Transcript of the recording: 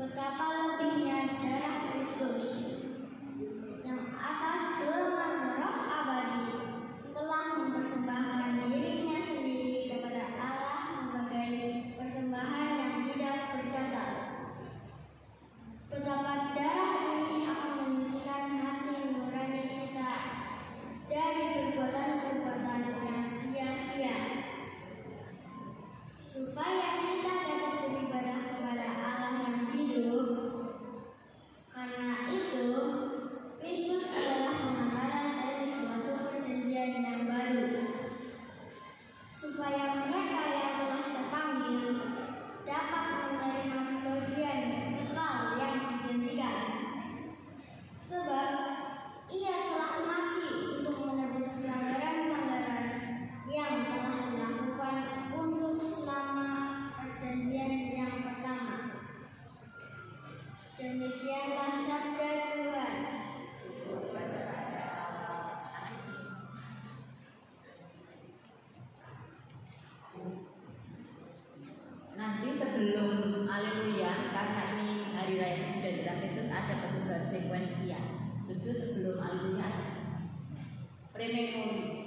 Betapa lebihnya darah Kristus. Ada petugas sekuensial. Jujur sebelum alumni Prememori